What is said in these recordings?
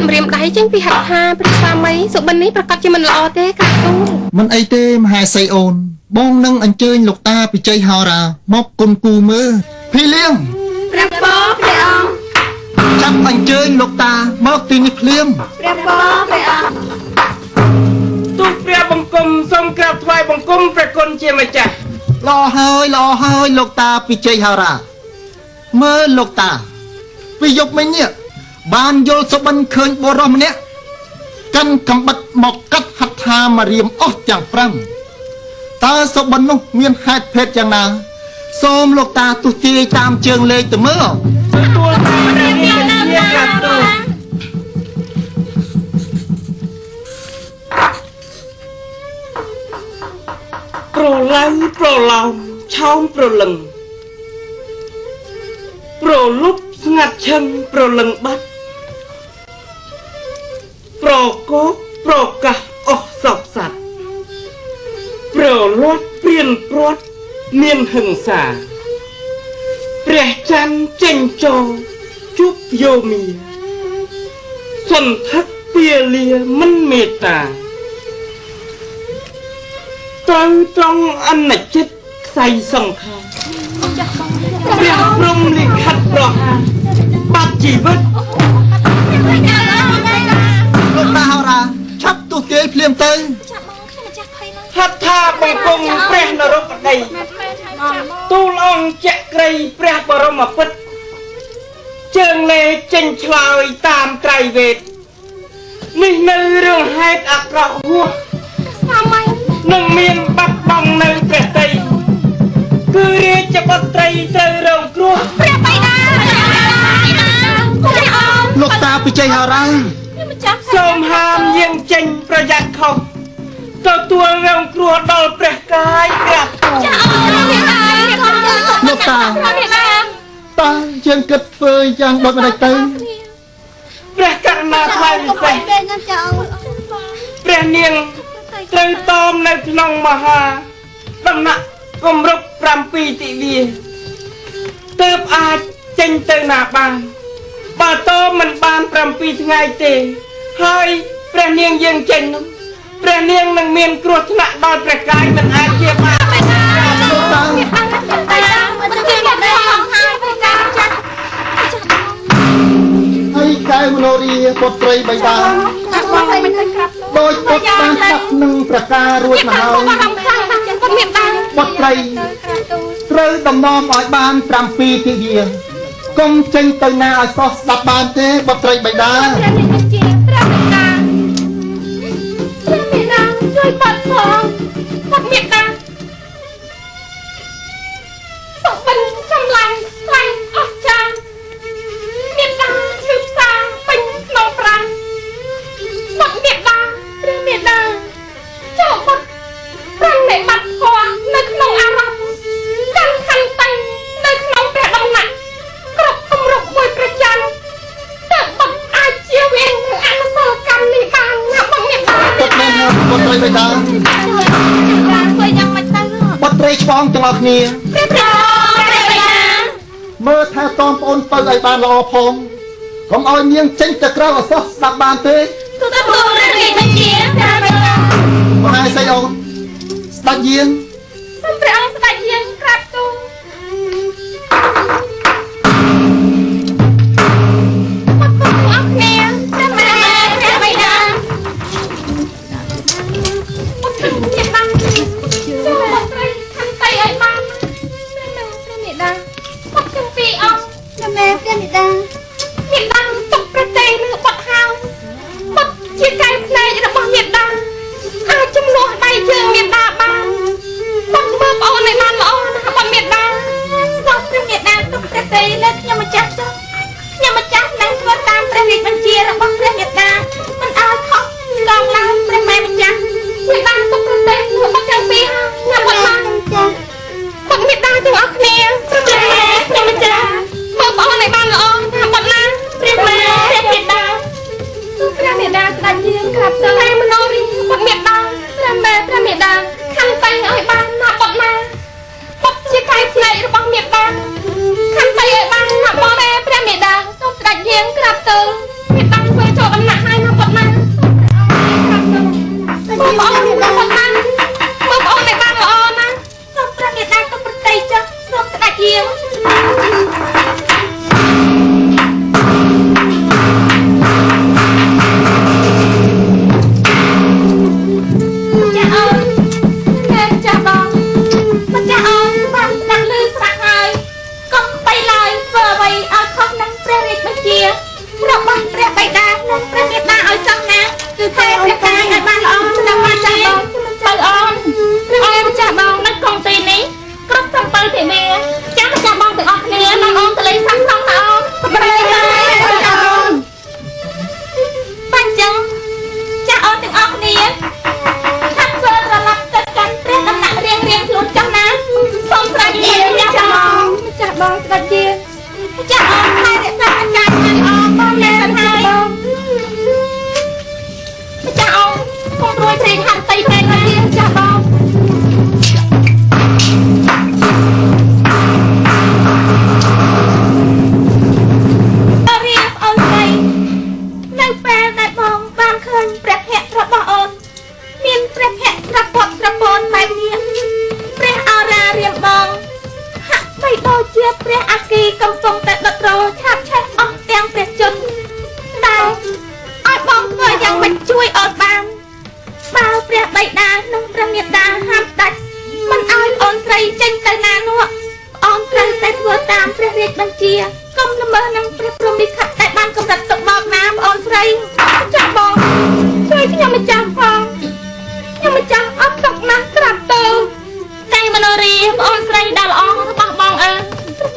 ជាកាត់ម្រាមដៃចេញពីហត្ថថាព្រះស្វាមីសុបិននេះប្រកាសជាមិនល្អទេក្រាបទូលមិនអីទេមហាសីអូន បងនឹងអញ្ជើញលោកតាពិជ័យហោរាមកគុនគូមើលភីលៀងព្រះបរព្រះអង្គចាប់អញ្ជើញលោកតាមកទីនេះភ្លាមព្រះបរព្រះអង្គទូលព្រះបង្គំសូមក្រាបថ្វាយបង្គំព្រះគុណជាម្ចាស់ល្អហើយល្អហើយលោកតាពិជ័យហោរាមើលលោកតាពីយប់មិញនេះ បានយល់សុបិនឃើញបុរសម្នាក់កាន់កំបិតមកកាត់ហត្ថាមករៀមអស់ទាំង5តើសុបិននោះមានហេតុភេទយ៉ាងណា សូមលោកតាទស្សទាយតាមជើងលេខទៅមើលទទួលតាមព្រះនាងជាក្រាបទូលប្រឡៅប្រឡោមឆោមប្រលឹងប្រលប់ស្ងាត់ឈឹងប្រលឹងបាត់ប្រ កបប្រកាសអស់សពសត្វប្រលាត់ព្រៀនព្រាត់មានហិង្សាព្រះច័ន្ទចេញចូលជប់យោមីសន្ធឹកពាលាមិនមេត្តាត្រូវត្រង់អនិច្ចិតខ្សែសង្ខារព្រះព្រំលិខិតប្រហារបាត់ជីវិតលោក តាហោរាឆាប់ទស្សទាយភ្លាមទៅហត្ថាបង្គំព្រះនរោបតីទូលអង្គចក្រីព្រះបរមពុទ្ធជើងលេចេញឆ្លើយតាមត្រៃវេទនេះនៅរឿងហេតុអាក្រក់ហួសស្វាមីនឹងមានបាត់បង់នៅព្រះតីគឺរាជបុត្រីត្រូវរងគ្រោះព្រះបិតាព្រះអង្គលោកតាពិជ័យហោរា ម្ចាស់សូមហាមយាងចេញប្រយ័ត្នខុសទទួលរងគ្រោះដល់ព្រះកាយក្រាបទូលលោកតាព្រះបិតាតើយើងគិតធ្វើយ៉ាងដូចម្ដេចទៅព្រះករុណាថ្លៃពិសេសពេលណាចាអង្គព្រះនាងត្រូវតមនៅក្នុងមហាដំណាក់គម្រប់7ទិវាទើបអាចចេញទៅណាបាន បើតមមិនបាន7ថ្ងៃទេ ហើយព្រះនាងយើងចេញនោះព្រះនាងនឹងមានគ្រោះថ្នាក់ដល់ព្រះកាយមិនអាចជាបានលោកតាមិនជឿអ្នកណាហើយព្រះកាចាស់ហើយកែវមនោរីពុត្រីបៃតាចាស់បងមិនទៅក្រាបដោយពុតបានស្ដាប់នឹងប្រការរួចមកហើយបារម្ភខ្លាំងណាស់ពុទ្ធមេត្តាពុត្រីត្រូវដំណំឲ្យបាន7ទិវា កុំចេញទៅណាឲ្យសោះស្ដាប់បានទេពុត្រីបៃតាព្រះនាងជាព្រះបិតាព្រះមេតាជួយបាត់ផង ទាំងអស់គ្នាព្រះព្រះព្រះបិតាមើលថែទាំប្អូនទៅឲ្យបានល្អផងកុំឲ្យនាងចេញទៅក្រៅឲ្យសោះស្ដាប់បានទេទទួលព្រះរាជបញ្ជាព្រះបិតាមហាសីអូនស្ដាច់យាងសូមព្រះអង្គស្ដេចយាងក្រាបទូល ទាំងអស់គ្នាព្រះម៉ែខ្ញុំមិនច្រាបងប្អូនឲ្យបានល្អតាមបាត់ណាព្រះម៉ែព្រះមេដាទូព្រះមេដាស្ដេចយើងក្រាបទៅតែមនោរីបាត់មេដាព្រះម៉ែព្រះមេដាខំតែឲ្យបានណាបាត់ណាបាត់ជាកាយផ្នែករបស់មេដាខំតែឲ្យបានណាបងម៉ែព្រះមេដាសូមស្ដេចយើង បញ្ជាកុំល្មើសនឹងព្រះព្រហ្មលិខិតដែលបានកម្រិតទុកបោកណាមអូនស្រីចាស់បងជួយខ្ញុំម្ចាស់ផងខ្ញុំម្ចាស់អត់ទុកណាស់ក្រាបទៅតែមនោរីបងអូនស្រីដែលល្អរបស់បងអើ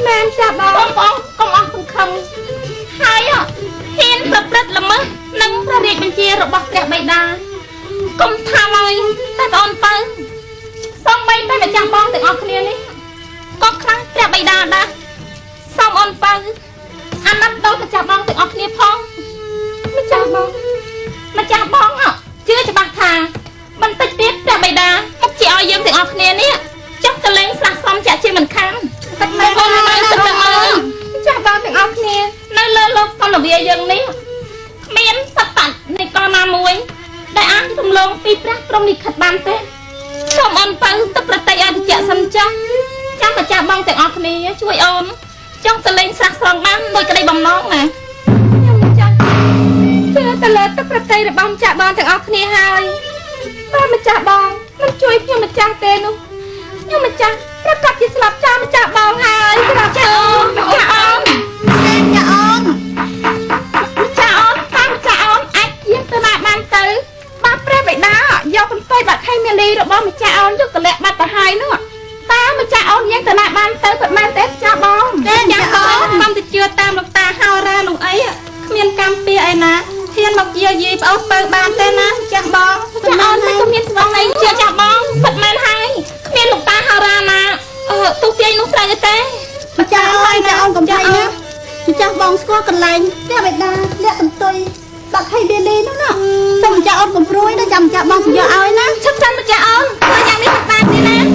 មែនចាស់បងបងបងកុំអស់សង្ឃឹមហើយហ៊ានប្រព្រឹត្តល្មើសនឹងព្រះរាជបញ្ជារបស់ព្រះបិតាកុំថាឡើយតែបងអូនទៅសូម្បីតែម្ចាស់បងទាំងអស់គ្នានេះក៏ខ្លាំងព្រះបិតាដែរ សូមអូនបើអាណិតដល់ម្ចាស់បងទាំងអស់គ្នាផងម្ចាស់បងម្ចាស់បងហ៎ជឿច្បាស់ថាបន្តិចទៀតព្រះបិតាមកជាឲ្យយើងទាំងអស់គ្នានេះចុះទៅលេងស្លាស់សំចាក់ជាមិនខានតែមែនអូនមើលទៅមើលម្ចាស់បងទាំងអស់គ្នានៅលើលោកសំលវាយើងនេះគ្មានសត្វតាត់នៃកលណាមួយ ដែលអាចរំលងពីព្រះព្រំលិខិតបានទេសូមអូនបើទឹកប្រតិយអតិចសិនចាស់ចាំម្ចាស់បងទាំងអស់គ្នាជួយអូន ចង់ទៅលេងស្រះស្រង់បានដោយក្តីបំណងណាខ្ញុំម្ចាស់ជឿទៅលើទឹកប្រតិយរបស់ម្ចាស់បងទាំងអស់គ្នាហើយបើម្ចាស់បងមិនជួយខ្ញុំម្ចាស់ទេនោះខ្ញុំម្ចាស់ប្រកាសជាស្លាប់ចោលម្ចាស់បងហើយស្លាប់ចោលម្ចា បើបានទេណាម្ចាស់បងម្ចាស់អូនមិនក៏មានស្វឹងអីជឿចាស់បងពិតមែនហើយគ្មានលោកតាហៅរ៉ាណាអឺទុកទាយនោះត្រូវទេម្ចាស់អើយតែអូនកំភៃណាម្ចាស់បងស្គាល់កន្លែងផ្ទះបេដាលាក់កន្ទុយបាក់ហៃបេលីនោះណាសូមម្ចាស់អូនកំព្រួយដល់ចាំម្ចាស់បងសម្យកឲ្យណាឈប់សិនម្ចាស់អូនធ្វើយ៉ាងនេះមិនបានទេណា